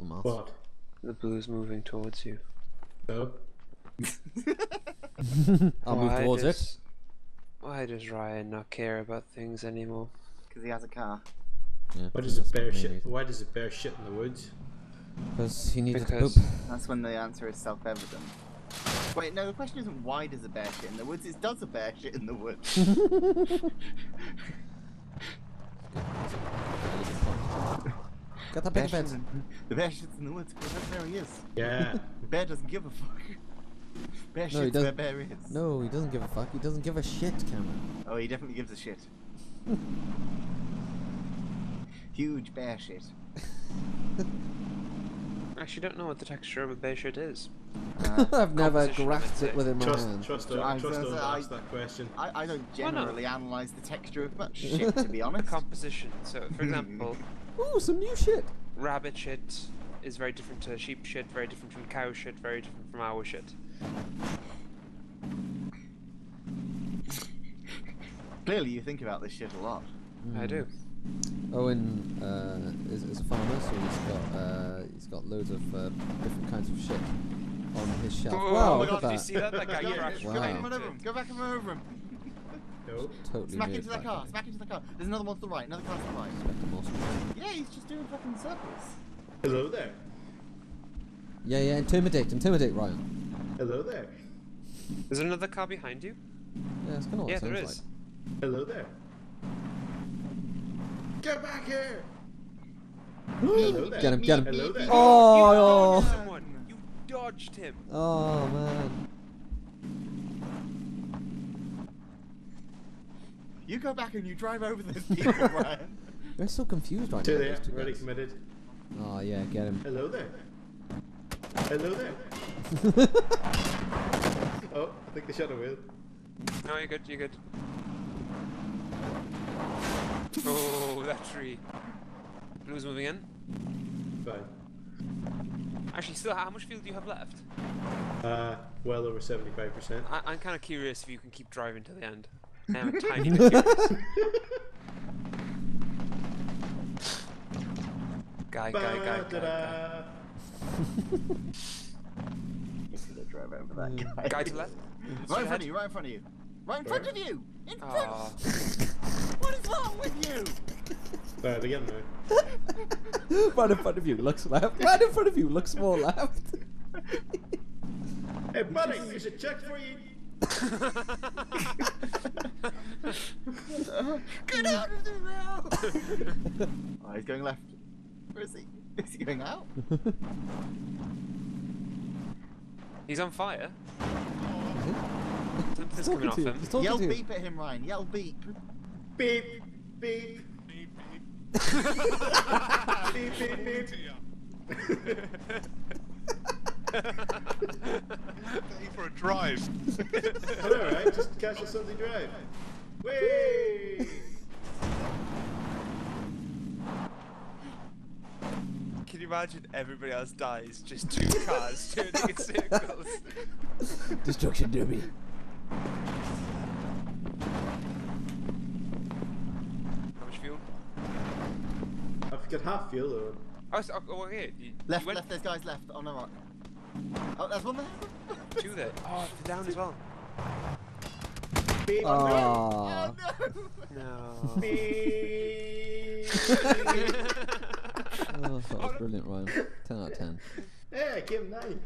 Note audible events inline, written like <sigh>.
the maths. What? The blue's moving towards you. No. <laughs> I'll move Why towards it. Why does Ryan not care about things anymore? Because he has a car. Yeah, Why does a bear shit? reason. Why does a bear shit in the woods? Because he needs Because- to poop. That's when the answer is self-evident. Wait, no, the question isn't why does a bear shit in the woods, it's does a bear shit in the woods? <laughs> <laughs> Get that Bear big bed. the bear shits in the woods because that's where he is. Yeah. The <laughs> bear doesn't give a fuck. <laughs> Bear No, he shits where doesn't- bear is. No, he doesn't give a fuck. He doesn't give a shit, Cameron. Oh, he definitely gives a shit. <laughs> Huge bear shit. I actually don't know what the texture of a bear shit is. Uh, I've never grasped it within my Trust, hand. trust, I don't, was trust don't I- ask that question. I, I don't Why not? generally analyse the texture of much shit, to be honest. Composition. So, for example, Ooh, some new shit. rabbit shit is very different to sheep shit, very different from cow shit, very different from our shit. Clearly, you think about this shit a lot. I do. Owen uh, is, is a farmer, so he's got uh, he's got loads of uh, different kinds of shit on his shelf. Oh, wow, oh my look god, at did you see that? That guy <laughs> Go, crashed go Wow. back and over him. Go back and run over him. No. Totally Smack into the car. in. Smack into the car. There's another one to the right. Another car to the right. Expect a monster. Yeah, he's just doing fucking circles. Hello there. Yeah, yeah, intimidate, intimidate Ryan. Hello there. Is there another car behind you? Yeah, it's kind of what yeah, it there sounds is. Hello there. Get back here. Hello there. Get him, get him. Hello there. Oh, you oh. dodged someone! You dodged him! Oh man. You go back and you drive over those people, <laughs> Ryan. We're so confused right Two now. there. those two Ready, committed. Oh yeah, get him. Hello there. Hello there. <laughs> Oh, I think they shot a wheel. No, you're good, you're good. Oh, that tree. Blue's moving in. Fine. Actually, still, how much fuel do you have left? Uh, well over 75%. I- I'm kind of curious if you can keep driving to the end. I'm tiny. <laughs> Guy, guy, guy, guy, guy. Ba-da-da. You should have drove over that guy. Guy to left. Right in front of you. Right in front of you. Right in front of you. In front. Aw. <laughs> What is wrong with you? <laughs> Right, again now. right in front of you, looks left. Right in front of you, looks more left. Hey, buddy, there's a check for you. Get out of the road! <laughs> oh, he's going left. Where is he? Is he going out? He's on fire. He's Something's coming off to him. He's Yell to you. beep at him, Ryan. Yell beep. Beep, beep. <laughs> beep, beep, beep. Take <laughs> for a drive. <laughs> Alright, eh? just catch us Sunday drive. Whee! Can you imagine everybody else dies? Just two cars turning in circles. <laughs> Destruction derby. How much fuel? I've got half fuel though. Oh, s- oh, oh okay. You, Left, you went left. There's guys left on the right. Oh, there's one there. Two there. <laughs> Oh, they're down as well. Beep, Oh. Oh no! No. <laughs> Oh, that was brilliant, Ryan. 10 out of 10. <laughs> Yeah, I gave him nine.